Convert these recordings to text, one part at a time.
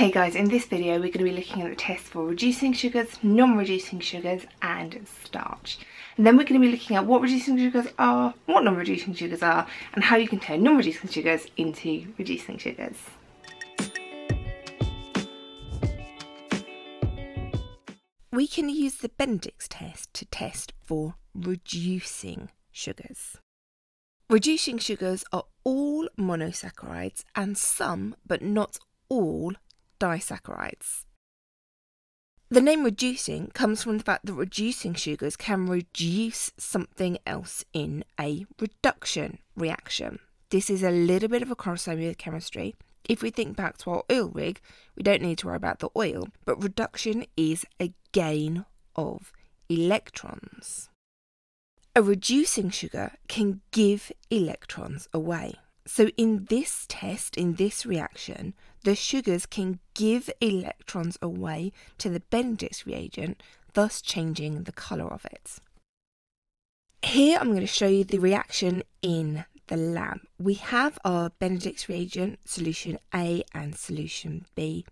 Hey guys, in this video we're going to be looking at the test for reducing sugars, non-reducing sugars and starch. And then we're going to be looking at what reducing sugars are, what non-reducing sugars are and how you can turn non-reducing sugars into reducing sugars. We can use the Benedict's test to test for reducing sugars. Reducing sugars are all monosaccharides and some, but not all, disaccharides. The name reducing comes from the fact that reducing sugars can reduce something else in a reduction reaction. This is a little bit of a crossover with chemistry. If we think back to our oil rig, we don't need to worry about the oil, but reduction is a gain of electrons. A reducing sugar can give electrons away. So in this test, in this reaction, the sugars can give electrons away to the Benedict's reagent, thus changing the colour of it. Here I'm going to show you the reaction in the lab. We have our Benedict's reagent, solution A and solution B.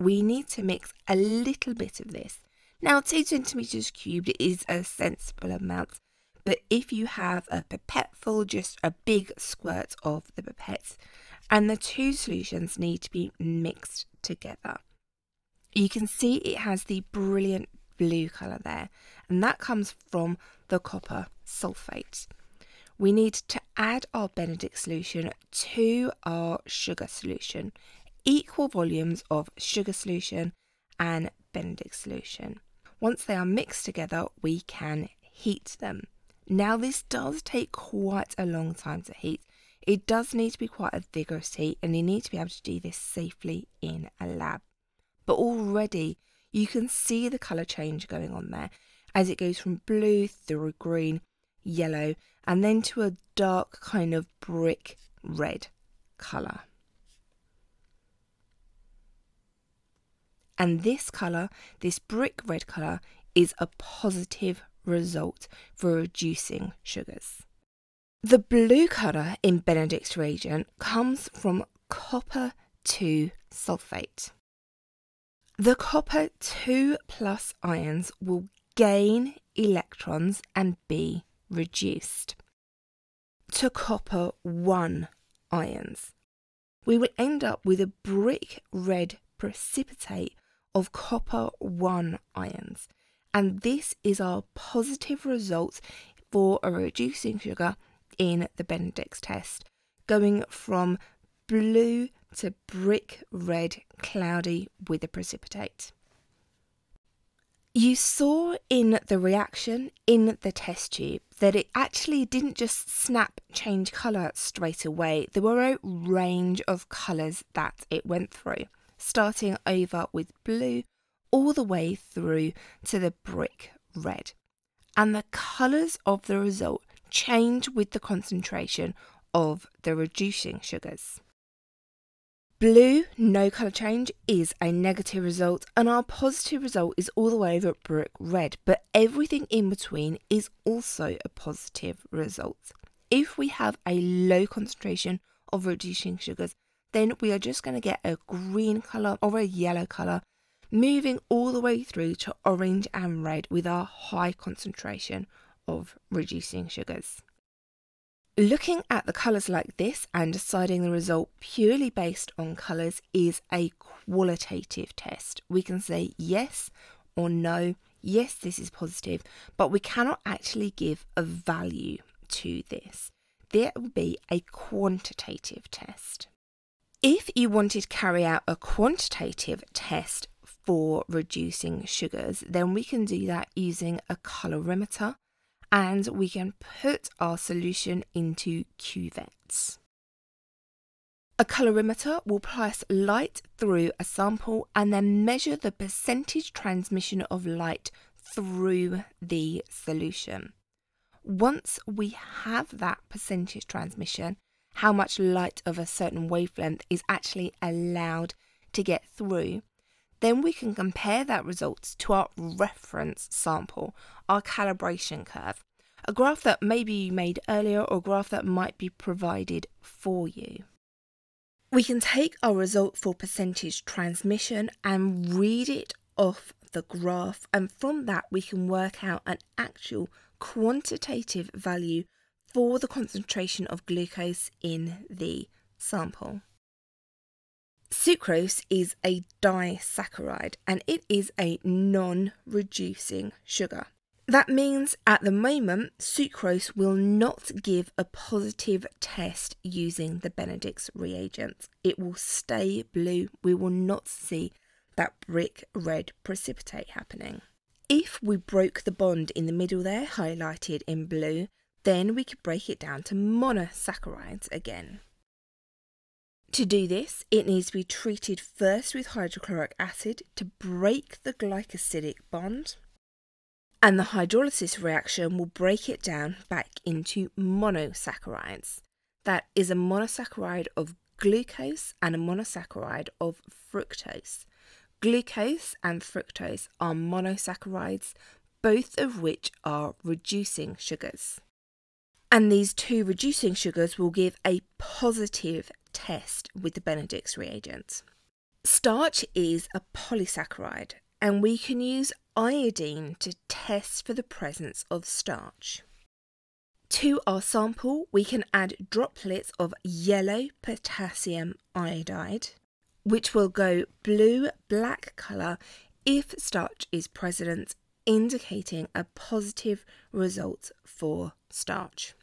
We need to mix a little bit of this. Now 2 centimetres cubed is a sensible amount, but if you have a pipette full, just a big squirt of the pipettes, and the two solutions need to be mixed together. You can see it has the brilliant blue colour there, and that comes from the copper sulfate. We need to add our Benedict solution to our sugar solution, equal volumes of sugar solution and Benedict solution. Once they are mixed together, we can heat them. Now, this does take quite a long time to heat. It does need to be quite a vigorous heat, and you need to be able to do this safely in a lab. But already you can see the colour change going on there as it goes from blue through green, yellow, and then to a dark kind of brick red colour. And this colour, this brick red colour, is a positive result for reducing sugars. The blue colour in Benedict's reagent comes from copper 2 sulfate. The copper 2 plus ions will gain electrons and be reduced to copper 1 ions. We will end up with a brick red precipitate of copper 1 ions and this is our positive result for a reducing sugar in the Benedict's test, going from blue to brick red cloudy with a precipitate. You saw in the reaction in the test tube that it actually didn't just snap change colour straight away. There were a range of colours that it went through, starting over with blue all the way through to the brick red. And the colours of the result change with the concentration of the reducing sugars. Blue, no colour change, is a negative result, and our positive result is all the way over at brick red, but everything in between is also a positive result. If we have a low concentration of reducing sugars, then we are just going to get a green colour or a yellow colour moving all the way through to orange and red with our high concentration of reducing sugars. Looking at the colours like this and deciding the result purely based on colours is a qualitative test. We can say yes or no, yes, this is positive, but we cannot actually give a value to this. There will be a quantitative test. If you wanted to carry out a quantitative test for reducing sugars, then we can do that using a colorimeter and we can put our solution into cuvettes. A colorimeter will pass light through a sample and then measure the percentage transmission of light through the solution. Once we have that percentage transmission, how much light of a certain wavelength is actually allowed to get through, then we can compare that result to our reference sample, our calibration curve, a graph that maybe you made earlier or a graph that might be provided for you. We can take our result for percentage transmission and read it off the graph, and from that, we can work out an actual quantitative value for the concentration of glucose in the sample. Sucrose is a disaccharide and it is a non reducing sugar. That means at the moment, sucrose will not give a positive test using the Benedict's reagent. It will stay blue. We will not see that brick red precipitate happening. If we broke the bond in the middle there, highlighted in blue, then we could break it down to monosaccharides again. To do this, it needs to be treated first with hydrochloric acid to break the glycosidic bond, and the hydrolysis reaction will break it down back into monosaccharides. That is a monosaccharide of glucose and a monosaccharide of fructose. Glucose and fructose are monosaccharides, both of which are reducing sugars. And these two reducing sugars will give a positive test with the Benedict's reagent. Starch is a polysaccharide, and we can use iodine to test for the presence of starch. To our sample, we can add droplets of yellow potassium iodide, which will go blue black colour if starch is present, indicating a positive result for starch.